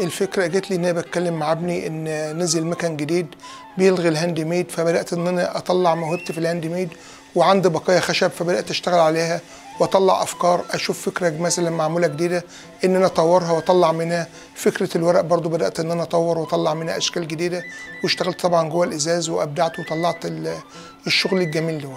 الفكرة جت لي إن أنا بتكلم مع ابني إن نزل مكان جديد بيلغي ال hand made فبدأت إن أنا أطلع موهبتي في ال hand made وعندي بقايا خشب فبدأت أشتغل عليها وأطلع أفكار أشوف فكرة مثلا معمولة جديدة إن أنا أطورها وأطلع منها. فكرة الورق برضو بدأت إن أنا أطور وأطلع منها أشكال جديدة واشتغلت طبعا جوه الإزاز وأبدعت وطلعت ال- الشغل الجميل ده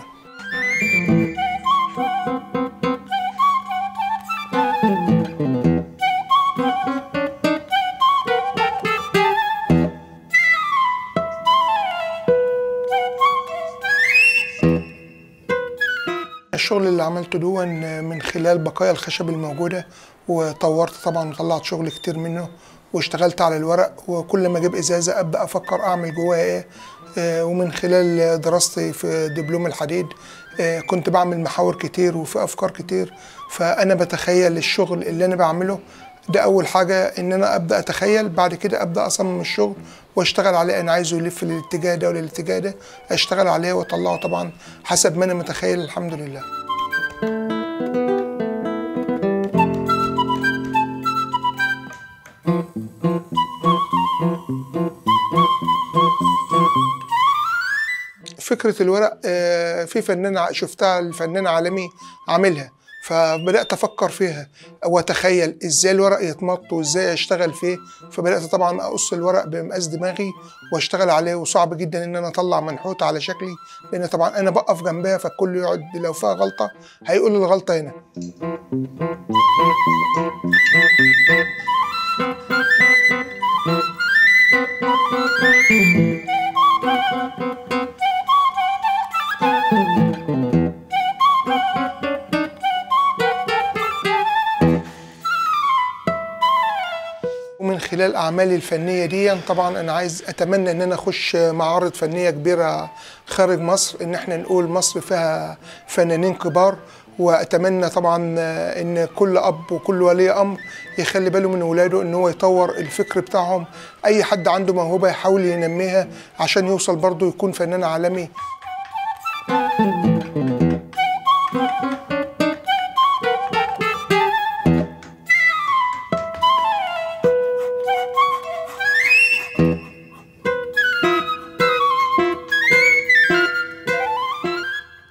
الشغل اللي عملته دون من خلال بقايا الخشب الموجودة وطورت طبعا وطلعت شغل كتير منه واشتغلت على الورق وكل ما أجيب إزازة أبدأ أفكر أعمل جواها إيه آه، ومن خلال دراستي في دبلوم الحديد آه، كنت بعمل محاور كتير وفي أفكار كتير. فأنا بتخيل الشغل اللي أنا بعمله ده أول حاجة إن أنا أبدأ أتخيل بعد كده أبدأ أصمم الشغل وأشتغل عليه. أنا عايزه يلف للاتجاه ده وللاتجاه ده أشتغل عليه وأطلعه طبعا حسب ما أنا متخيل الحمد لله. فكرة الورق آه، في فنان شفتها الفنان عالمي عاملها. فبدأت أفكر فيها وأتخيل إزاي الورق يتمط وإزاي أشتغل فيه. فبدأت طبعا أقص الورق بمقاس دماغي وأشتغل عليه وصعب جدا إن أنا أطلع منحوت على شكلي لأن طبعا أنا بقف جنبها فالكل يقعد لو فيها غلطة هيقول لي الغلطة هنا. ومن خلال أعمالي الفنية دي. طبعا أنا عايز أتمنى إن أنا أخش معارض فنية كبيرة خارج مصر إن إحنا نقول مصر فيها فنانين كبار. وأتمنى طبعا إن كل أب وكل ولي أمر يخلي باله من ولاده إن هو يطور الفكر بتاعهم. أي حد عنده موهبة يحاول ينميها عشان يوصل برضه يكون فنان عالمي.